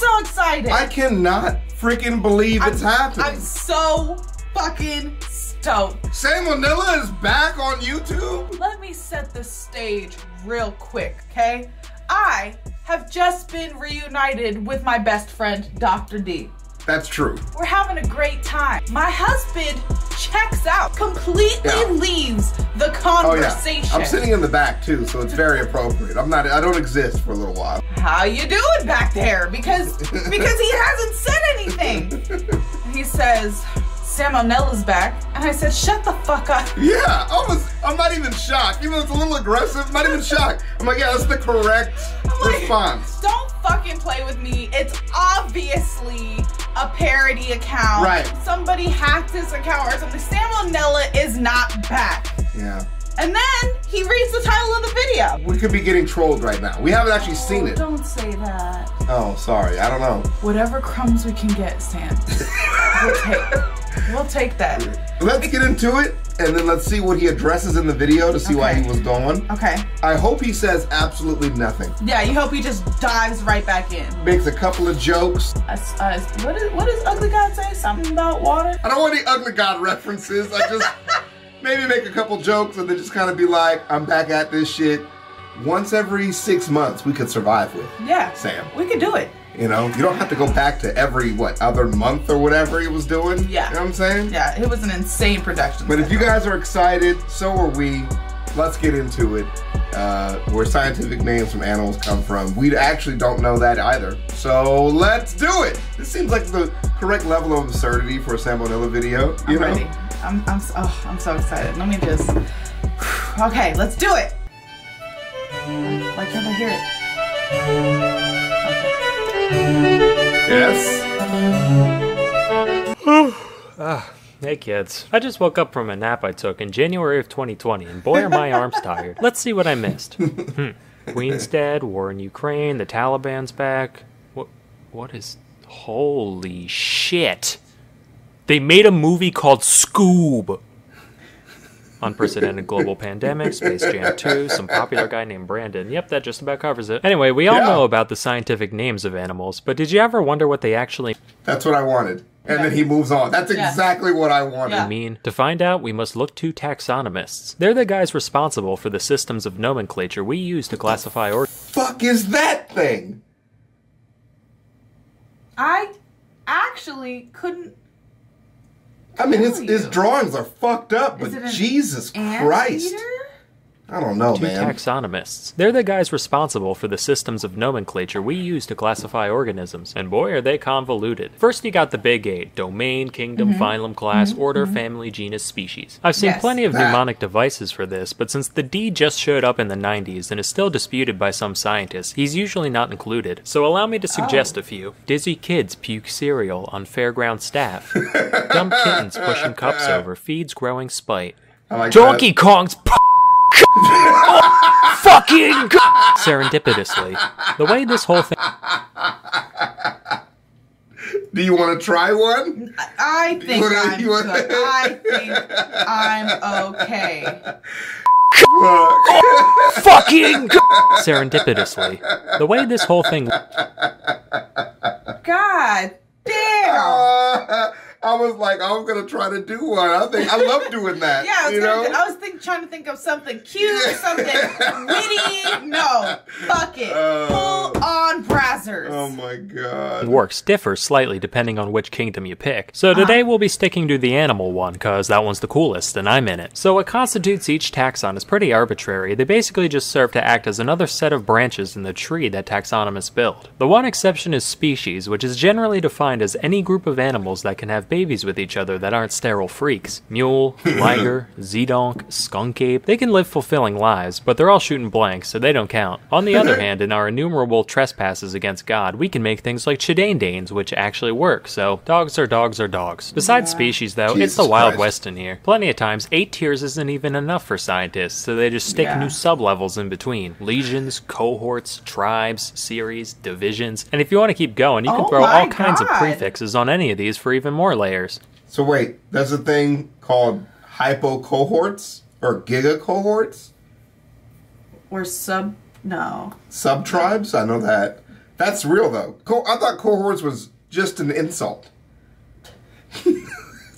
so excited. I cannot freaking believe it's happening. I'm so fucking stoked. Salmonella is back on YouTube? Let me set the stage real quick, okay? I have just been reunited with my best friend, Dr. D. That's true. We're having a great time. My husband checks out, completely Yeah. leaves the conversation. Oh yeah. I'm sitting in the back too, so it's very appropriate. I'm not I don't exist for a little while. How you doing back there? Because because he hasn't said anything. he says, Salmonella's back. And I said, shut the fuck up. Yeah, I was I'm not even shocked. Even though it's a little aggressive, I'm not even shocked. I'm like, yeah, that's the correct response. Don't fucking play with me. It's obviously a parody account. Right. Somebody hacked his account or something. Salmonella is not back. Yeah. And then he reads the title of the video. We could be getting trolled right now. We haven't actually seen Oh, it. Don't say that. Oh, sorry. I don't know. Whatever crumbs we can get, Sam. we'll take. We'll take that. Let's get into it and then let's see what he addresses in the video to see why he was going. Okay. I hope he says absolutely nothing. Yeah, you hope he just dives right back in. Makes a couple of jokes. Us, us, what, is, what does Ugly God say? Something about water? I don't want any ugly god references. I just maybe make a couple jokes and then just kind of be like, I'm back at this shit. Once every six months, we could survive with. Yeah. Sam. We could do it. You know, you don't have to go back to every what other month or whatever he was doing. Yeah. you know what I'm saying. Yeah, it was an insane production. But if you guys are excited, so are we. Let's get into it. Uh, where scientific names from animals come from. We actually don't know that either. So let's do it. This seems like the correct level of absurdity for a salmonella video. You I'm know? ready. I'm, I'm, oh, I'm so excited. Let me just. Okay, let's do it. Why can't I hear it? Yes. Hey kids. I just woke up from a nap I took in January of 2020, and boy are my arms tired. Let's see what I missed. Hmm. Queen's dead, war in Ukraine, the Taliban's back. What? What is. Holy shit. They made a movie called Scoob. Unprecedented global pandemic, Space Jam 2, some popular guy named Brandon. Yep, that just about covers it. Anyway, we all Yeah. know about the scientific names of animals, but did you ever wonder what they actually That's what I wanted. And then he moves on. That's Yeah. exactly what I wanted. Yeah. mean? To find out, we must look to taxonomists. They're the guys responsible for the systems of nomenclature we use to classify or Fuck is that thing? I actually couldn't. I mean, his, his drawings are fucked up, but Jesus Christ. I don't know, to man. taxonomists. They're the guys responsible for the systems of nomenclature we use to classify organisms, and boy are they convoluted. First you got the big eight, domain, kingdom, mm-hmm. phylum, class, mm-hmm. order, mm-hmm. family, genus, species. I've seen Yes. plenty of That. mnemonic devices for this, but since the D just showed up in the 90s and is still disputed by some scientists, he's usually not included. So allow me to oh. suggest a few. Dizzy kids puke cereal on fairground staff. Dumb kittens pushing cups over feeds growing spite. Like Donkey Kong's p- fucking serendipitously. The way this whole thing. Do you want to try one? I think wanna- I'm wanna- good. I think I'm okay. Fuck. fucking serendipitously. The way this whole thing God damn. Uh, I was like, I'm gonna try to do one. I think I love doing that. Yeah, I was, you gonna, know. I was think, trying to think of something cute, Yeah. something witty. No, fuck it. Uh, oh. Full on brazzers. oh my god. works differ slightly depending on which kingdom you pick. So uh-huh. today we'll be sticking to the animal one, cause that one's the coolest and I'm in it. So what constitutes each taxon is pretty arbitrary. They basically just serve to act as another set of branches in the tree that taxonomists build. The one exception is species, which is generally defined as any group of animals that can have babies with each other that aren't sterile freaks. Mule, liger, zedonk, skunk ape, they can live fulfilling lives, but they're all shooting blanks, so they don't count. On the other hand, in our innumerable trespasses against God, we can make things like chidandanes, which actually work, so dogs are dogs are dogs. Besides species, though, it's the Wild Christ. West in here. Plenty of times, eight tiers isn't even enough for scientists, so they just stick Yeah. new sublevels in between. Legions, cohorts, tribes, series, divisions, and if you want to keep going, you can Oh throw my all kinds of prefixes on any of these for even more layers. So wait, there's a thing called hypo cohorts or giga cohorts, Or sub. No. sub tribes. I know that. That's real though. Co- I thought cohorts was just an insult.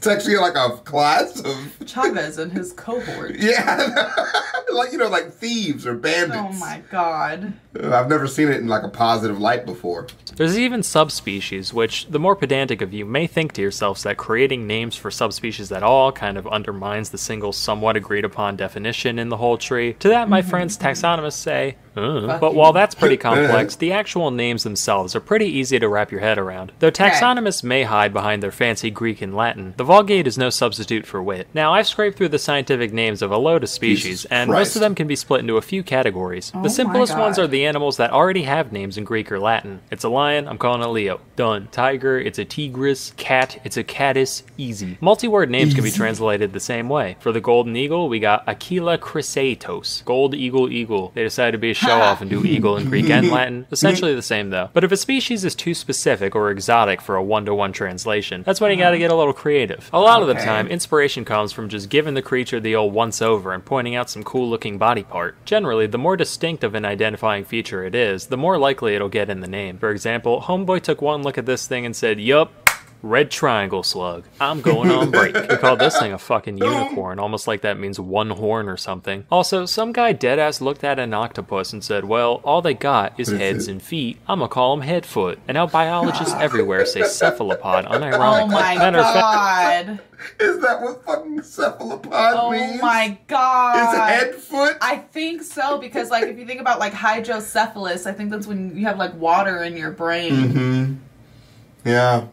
it's actually like a class of Chavezz and his cohort. yeah, like you know, like thieves or bandits. Oh my god. I've never seen it in like a positive light before. There's even subspecies, which the more pedantic of you may think to yourselves that creating names for subspecies at all kind of undermines the single somewhat agreed upon definition in the whole tree. To that, my mm-hmm. friends taxonomists say, uh. But while that's pretty complex, the actual names themselves are pretty easy to wrap your head around. Though taxonomists may hide behind their fancy Greek and Latin, the Vulgate is no substitute for wit. Now, I've scraped through the scientific names of a load of species, Jesus and most of them can be split into a few categories. Oh the simplest ones are the animals that already have names in Greek or Latin. It's a lion, I'm calling it Leo. Done. Tiger, it's a tigris. Cat, it's a caddis. Easy. Multi-word names can be translated the same way. For the golden eagle, we got Aquila chrysaetos. Gold eagle eagle. They decided to be a show-off and do eagle in Greek and Latin. Essentially the same though. But if a species is too specific or exotic for a one-to-one translation, that's when you gotta get a little creative. A lot of the time, inspiration comes from just giving the creature the old once-over and pointing out some cool-looking body part. Generally, the more distinct of an identifying feature it is, the more likely it'll get in the name. For example, Homeboy took one look at this thing and said, Yup, red triangle slug. I'm going on break. He call this thing a fucking unicorn, almost like that means one horn or something. Also, some guy deadass looked at an octopus and said, Well, all they got is heads and feet. I'm gonna call them headfoot. And now biologists everywhere say cephalopod unironically. Oh my Matter of fact, god. Is that what fucking cephalopod Oh means? my god. Is head foot? I think so because like if you think about like hydrocephalus, I think that's when you have like water in your brain. Mm-hmm. Yeah.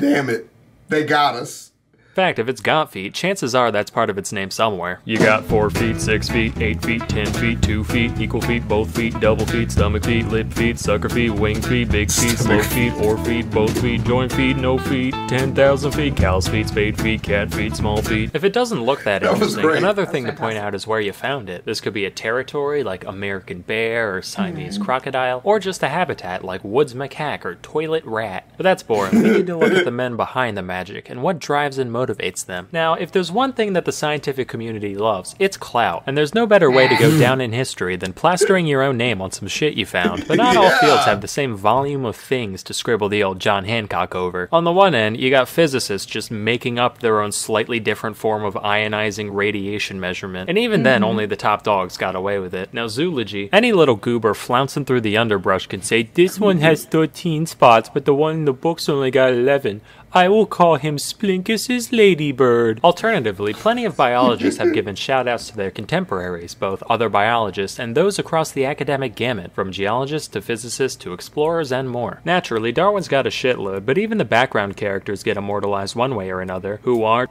Damn it. They got us. Fact, if it's got feet, chances are that's part of its name somewhere. You got 4 feet, 6 feet, 8 feet, 10 feet, 2 feet, equal feet, both feet, double feet, stomach feet, lip feet, sucker feet, wing feet, big feet, slow feet, or feet, both feet, joint feet, no feet, 10,000 feet, cow's feet, spade feet, cat feet, small feet. If it doesn't look that, That interesting, another thing to point out is where you found it. This could be a territory like American bear or Siamese mm-hmm. crocodile, or just a habitat like woods macaque or toilet rat. But that's boring. We need to look at the men behind the magic and what drives and motivates them. Now, if there's one thing that the scientific community loves, it's clout. And there's no better way to go mm. down in history than plastering your own name on some shit you found. But not all fields have the same volume of things to scribble the old John Hancock over. On the one end, you got physicists just making up their own slightly different form of ionizing radiation measurement. And even then, mm-hmm. only the top dogs got away with it. Now, zoology, any little goober flouncing through the underbrush can say, This one has 13 spots, but the one in the book's only got 11. I will call him Splinkus's ladybird. Alternatively, plenty of biologists have given shoutouts to their contemporaries, both other biologists and those across the academic gamut, from geologists to physicists to explorers and more. Naturally, Darwin's got a shitload, but even the background characters get immortalized one way or another, who are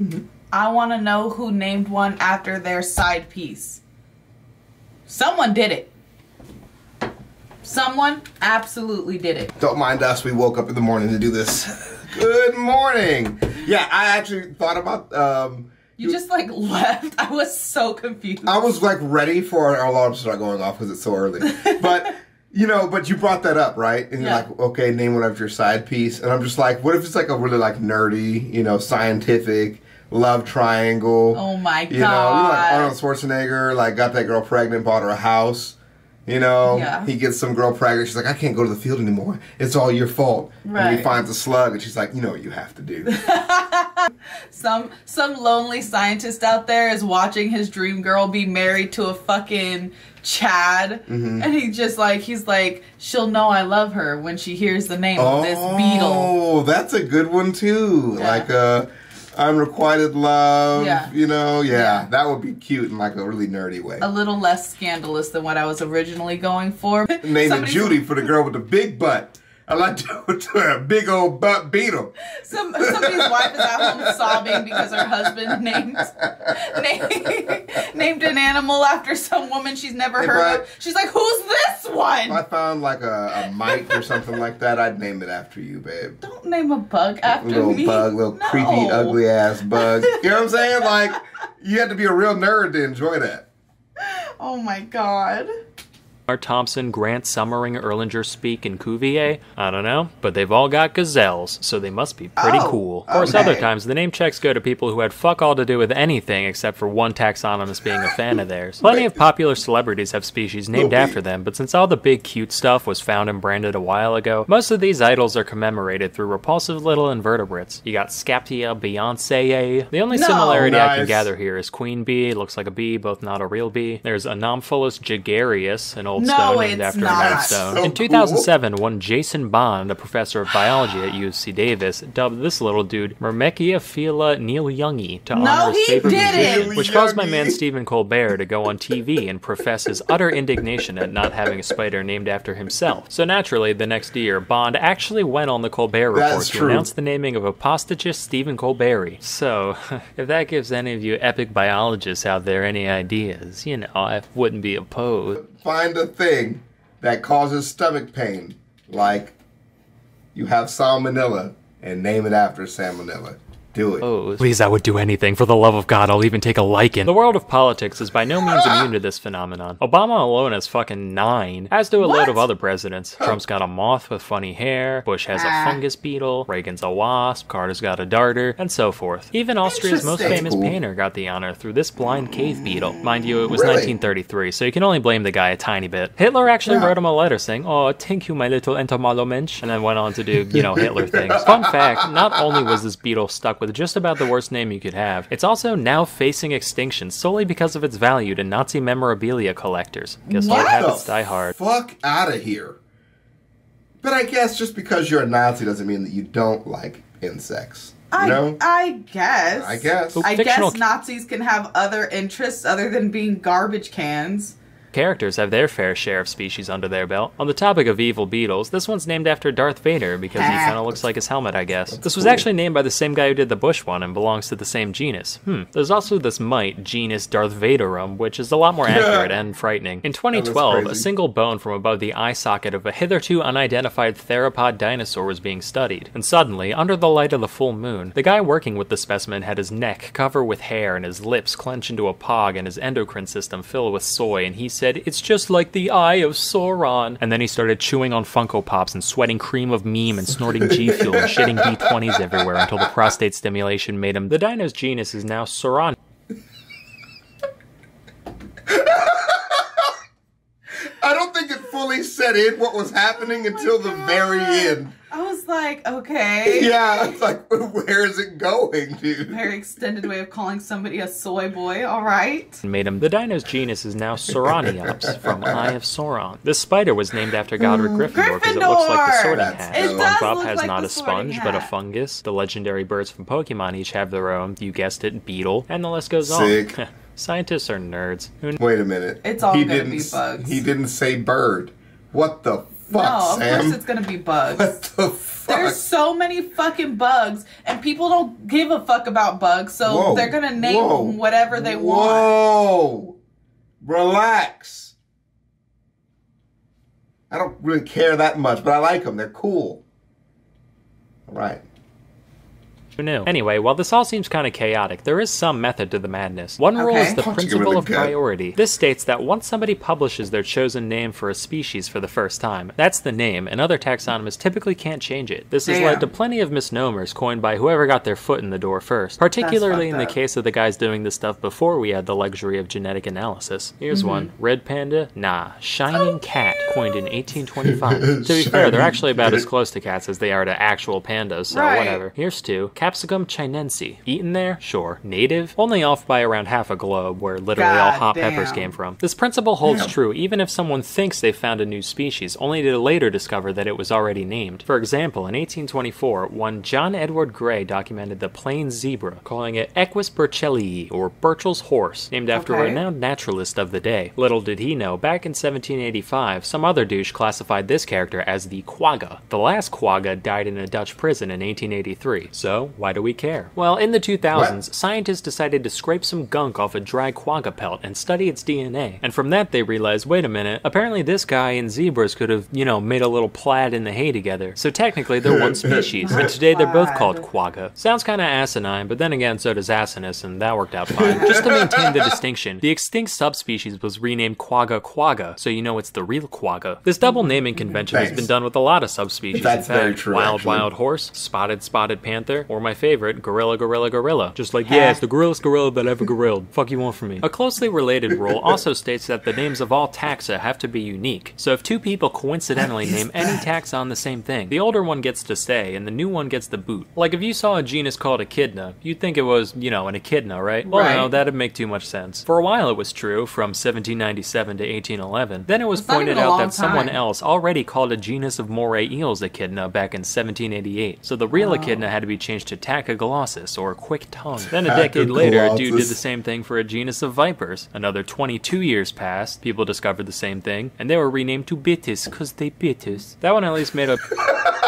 mm-hmm. I want to know who named one after their side piece. Someone did it. Someone absolutely did it. Don't mind us. We woke up in the morning to do this. Good morning. Yeah, I actually thought about. Um, You just like left. I was so confused. I was like ready for our alarm to start going off because it's so early. But you know, but you brought that up, right? And you're like, okay, name one of your side piece, and I'm just like, what if it's like a really like nerdy, you know, scientific love triangle? Oh my god! you know, like Arnold Schwarzenegger, like got that girl pregnant, bought her a house. You know, Yeah. he gets some girl pregnant. She's like, I can't go to the field anymore. It's all your fault. And he finds a slug, and she's like, you know what you have to do. some some lonely scientist out there is watching his dream girl be married to a fucking Chad, Mm-hmm. and he just like he's like she'll know I love her when she hears the name of this beetle. Oh, that's a good one too. Yeah. Like uh unrequited love. Yeah. You know, yeah, Yeah. That would be cute in like a really nerdy way. A little less scandalous than what I was originally going for. Name it Judy for the girl with the big butt. I like to, to a big old butt beetle. Some, somebody's wife is at home sobbing because her husband named named, named an animal after some woman she's never Hey, heard bud. of. She's like, "Who's this one? If? I found like a, a mite or something like that, I'd name it after you, babe. Don't name a bug after me. little bug, little No. creepy, ugly ass bug. You know what I'm saying? Like, you have to be a real nerd to enjoy that. Oh my god. Art Thomson, Grant, Soemmerring, Erlanger, Speke, and Cuvier? I don't know, but they've all got gazelles, so they must be pretty Oh, cool. Of course, okay. other times the name checks go to people who had fuck all to do with anything except for one taxonomist being a fan of theirs. Plenty of popular celebrities have species named after them, but since all the big cute stuff was found and branded a while ago, most of these idols are commemorated through repulsive little invertebrates. You got Scaptia Beyonce. The only No. similarity I can gather here is queen bee, looks like a bee, both not a real bee. There's Anomphalus jaggerius, an old No, stone named it's after not. a That's stone. so In 2007, one Jason Bond, a professor of biology at UC Davis, dubbed this little dude Myrmecia Neil Youngie to No, honor his favorite didn't. musician, which caused my man Youngie. Stephen Colbert to go on TV and profess his utter indignation at not having a spider named after himself. So naturally, the next year, Bond actually went on the Colbert Report That's to true. announce the naming of Aptostichus Stephen Colbert. So, if that gives any of you epic biologists out there any ideas, you know, I wouldn't be opposed. Find a thing that causes stomach pain, like you have salmonella, and name it after salmonella. Do it. Oh, please, I would do anything. For the love of God, I'll even take a lichen. The world of politics is by no means immune to this phenomenon. Obama alone has fucking nine, as do a load of other presidents. Trump's got a moth with funny hair, Bush has a Ah. fungus beetle, Reagan's a wasp, Carter's got a darter, and so forth. Even Austria's most famous Cool. painter got the honor through this blind cave beetle. Mind you, it was Really? 1933, so you can only blame the guy a tiny bit. Hitler actually Yeah. wrote him a letter saying, Oh, thank you, my little entomolomensch, and then went on to do, you know, Hitler things. Fun fact not only was this beetle stuck with just about the worst name you could have, it's also now facing extinction solely because of its value to Nazi memorabilia collectors. Guess What old the habits die hard. Fuck out of here. But I guess just because you're a Nazi doesn't mean that you don't like insects. You I, know? I guess. I guess. I Fictional- guess Nazis can have other interests other than being garbage cans. Characters have their fair share of species under their belt. On the topic of evil beetles, this one's named after Darth Vader because he kind of looks like his helmet, I guess. This was cool. actually named by the same guy who did the Bush one and belongs to the same genus. Hmm. There's also this mite, genus Darth Vaderum, which is a lot more accurate and frightening. In 2012, a single bone from above the eye socket of a hitherto unidentified theropod dinosaur was being studied. And suddenly, under the light of the full moon, the guy working with the specimen had his neck covered with hair and his lips clench into a pog and his endocrine system fill with soy, and he said, It's just like the eye of Sauron. And then he started chewing on Funko Pops and sweating cream of meme and snorting G Fuel and shitting D20s everywhere until the prostate stimulation made him. The dino's genus is now Sauron. I don't think it fully set in what was happening oh until the very end. I was like, okay. Yeah, it's like, where is it going, dude? Very extended way of calling somebody a soy boy, alright. made him. The dino's genus is now Sauroniops from Eye of Sauron. This spider was named after Godric mm, Gryffindor because it looks like the Gryffindor! sorting That's hat. It does SpongeBob look has like not the a Sorting sponge but a Hat. fungus. The legendary birds from Pokemon each have their own. You guessed it, beetle, and the list goes Sick. on. Scientists are nerds. Who Wait a minute. It's all he gonna didn't, be bugs. He didn't say bird. What the fuck, no, of Sam? course it's gonna be bugs. what the fuck? There's so many fucking bugs, and people don't give a fuck about bugs, so Whoa. they're gonna name Whoa. them whatever they want. Whoa! Relax. I don't really care that much, but I like them. They're cool. All right. Who knew? Anyway, while this all seems kind of chaotic, there is some method to the madness. One rule Okay. is the principle of gut. priority. This states that once somebody publishes their chosen name for a species for the first time, that's the name, and other taxonomists typically can't change it. This has Damn. led to plenty of misnomers coined by whoever got their foot in the door first, particularly in the case of the guys doing this stuff before we had the luxury of genetic analysis. Here's Mm-hmm. one Red Panda? Nah. Shining Cat, coined in 1825. to be fair, they're actually about as close to cats as they are to actual pandas, so Right. whatever. Here's two. Capsicum chinense. Eaten there? Sure. Native? Only off by around half a globe, where literally all God hot peppers came from. This principle holds Damn. true even if someone thinks they found a new species, only to later discover that it was already named. For example, in 1824, one John Edward Gray documented the plain zebra, calling it Equus burchellii, or Burchell's horse, named after a renowned naturalist of the day. Little did he know, back in 1785, some other douche classified this character as the quagga. The last quagga died in a Dutch prison in 1883. So, Why do we care? Well, in the 2000s, scientists decided to scrape some gunk off a dry quagga pelt and study its DNA. And from that, they realized wait a minute, apparently this guy and zebras could have, you know, made a little plaid in the hay together. So technically, they're one species. And today, they're both called quagga. Sounds kind of asinine, but then again, so does asinus, and that worked out fine. Just to maintain the distinction, the extinct subspecies was renamed quagga quagga, so you know it's the real quagga. This double naming convention has been done with a lot of subspecies. That's In fact, very true, Wild actually. wild horse, spotted spotted panther, or my favorite, gorilla gorilla gorilla. Just like, yeah, it's the gorillest gorilla that ever gorilled. Fuck you want from me. A closely related rule also states that the names of all taxa have to be unique. So if two people coincidentally name any taxa on the same thing, the older one gets to stay and the new one gets the boot. Like if you saw a genus called echidna, you'd think it was, you know, an echidna, right? Well, no, that'd make too much sense. For a while it was true, from 1797 to 1811. Then it was pointed out that someone else already called a genus of moray eels echidna back in 1788. So the real oh. echidna had to be changed to Tachyglossus or quick tongue. Then a decade later, a dude did the same thing for a genus of vipers. Another 22 years passed, people discovered the same thing, and they were renamed to Bitis because they bit us. That one at least made a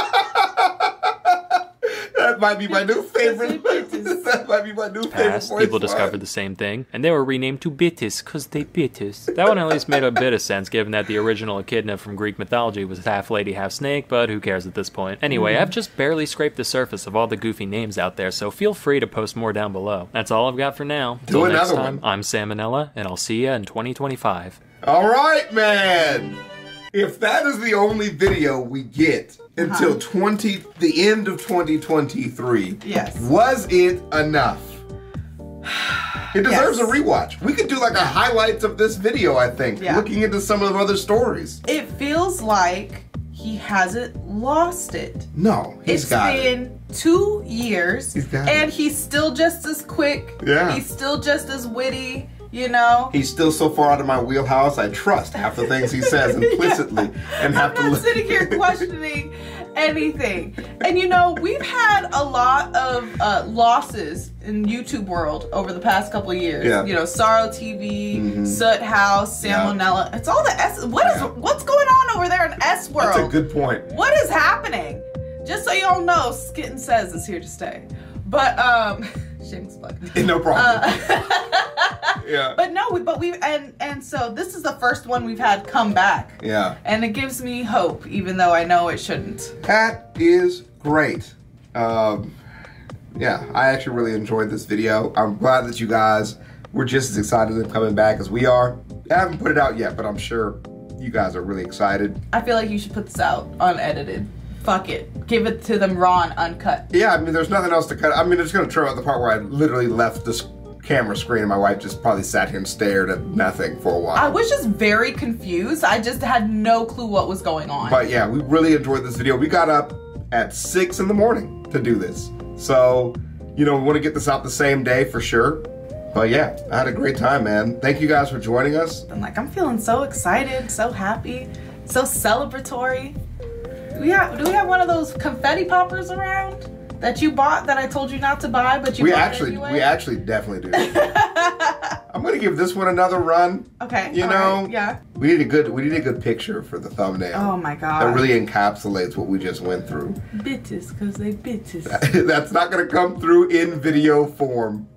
That might be my new favorite. that might be my new favorite past, voice people line. discovered the same thing, and they were renamed to Bitis because they bit us. That one at least made a bit of sense, given that the original echidna from Greek mythology was half lady, half snake, but who cares at this point? Anyway, I've just barely scraped the surface of all the goofy names out there, so feel free to post more down below. That's all I've got for now. Do Till next another time, one. I'm Salmonella, and I'll see you in 2025. All right, man. If that is the only video we get until Uh-huh. 20 the end of 2023, Yes. was it enough? It deserves Yes. a rewatch. We could do like a highlights of this video, I think, Yeah. looking into some of the other stories. It feels like he hasn't lost it. No, he's It's got it. been two years, and it. he's still just as quick. Yeah. He's still just as witty. You know. He's still so far out of my wheelhouse. I trust half the things he says implicitly, and have I'm to. not sitting here questioning anything. And you know, we've had a lot of uh, losses in YouTube world over the past couple of years. Yeah. You know, Sorrow TV, Mhm. Soot House, Yeah. Salmonella. It's all the S. What is Yeah. what's going on over there in S world? That's a good point. what is happening? Just so y'all know, Skitten says is here to stay. But um, shameless plug. No problem. Uh, yeah. but no, we, but we and and so this is the first one we've had come back. Yeah. And it gives me hope, even though I know it shouldn't. That is great. Um, yeah, I actually really enjoyed this video. I'm glad that you guys were just as excited of coming back as we are. I haven't put it out yet, but I'm sure you guys are really excited. I feel like you should put this out unedited. Fuck it. Give it to them raw and uncut. Yeah, I mean, there's nothing else to cut. I mean, it's going to trim out the part where I literally left this camera screen and my wife just probably sat here and stared at nothing for a while. I was just very confused. I just had no clue what was going on. But yeah, we really enjoyed this video. We got up at six in the morning to do this. So, you know, we want to get this out the same day for sure. But yeah, I had a great time, man. Thank you guys for joining us. I'm like, I'm feeling so excited, so happy, so celebratory. Do we have, do we have one of those confetti poppers around that you bought that I told you not to buy, but you We actually, anyway? we actually definitely do. I'm gonna give this one another run. okay. You know, right, yeah. we need a good, we need a good picture for the thumbnail. Oh my god. That really encapsulates what we just went through. bitches, cause they bitches. That's not gonna come through in video form.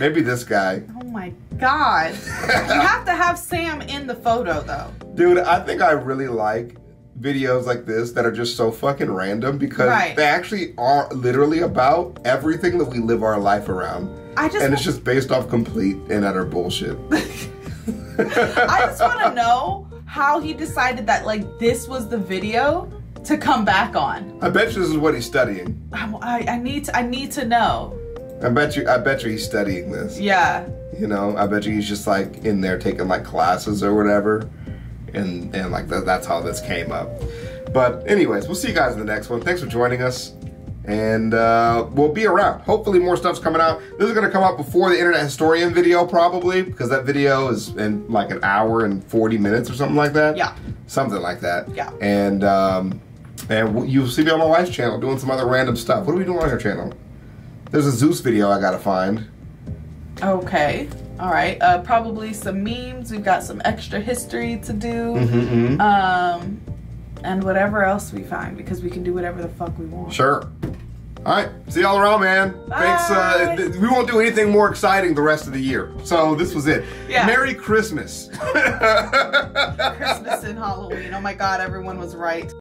Maybe this guy. oh my god. you have to have Sam in the photo though. Dude, I think I really like videos like this that are just so fucking random because Right. they actually are literally about everything that we live our life around. I just And it's just based off complete and utter bullshit. I just want to know how he decided that like this was the video to come back on. I bet you this is what he's studying. I, I, I need to I need to know. I bet you I bet you he's studying this. Yeah. You know, I bet you he's just like in there taking like classes or whatever. And and like that, that's how this came up. But anyways, we'll see you guys in the next one. Thanks for joining us. And uh, we'll be around. Hopefully more stuff's coming out. This is gonna come out before the Internet Historian video probably, because that video is in like an hour and 40 minutes or something like that. Yeah. Something like that. Yeah. And um, and you'll see me on my wife's channel doing some other random stuff. What are we doing on her channel? There's a Zeus video I gotta find. Okay. All right. Uh, probably some memes. We've got some extra history to do. Mm-hmm. Um, and whatever else we find because we can do whatever the fuck we want. Sure. All right, see y'all around, man. Thanks. Uh, th- we won't do anything more exciting the rest of the year. So this was it. Yeah. Merry Christmas. Christmas and Halloween. Oh my God, everyone was right.